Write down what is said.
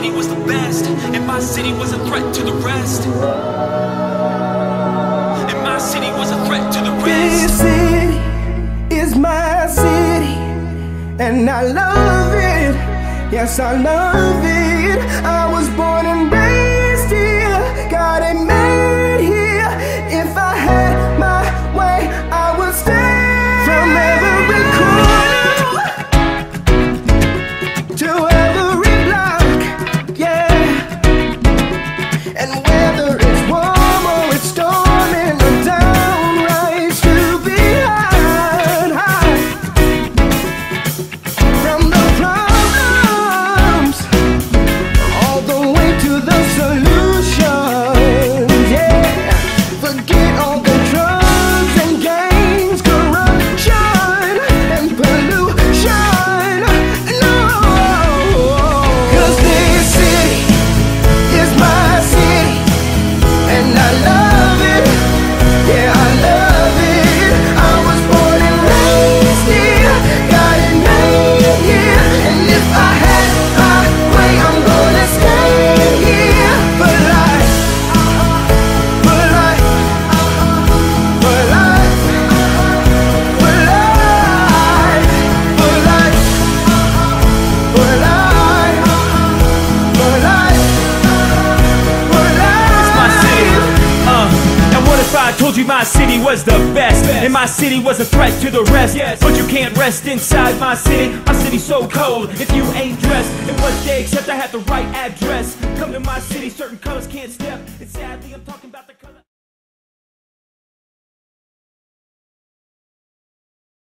city was the best, and my city was a threat to the rest. And my city was a threat to the rest. This city is my city, and I love it. Yes, I love it. I and I I told you my city was the best? And my city was a threat to the rest. But you can't rest inside my city. My city's so cold if you ain't dressed. And what they accept, I have the right address. Come to my city, certain colors can't step. And sadly, I'm talking.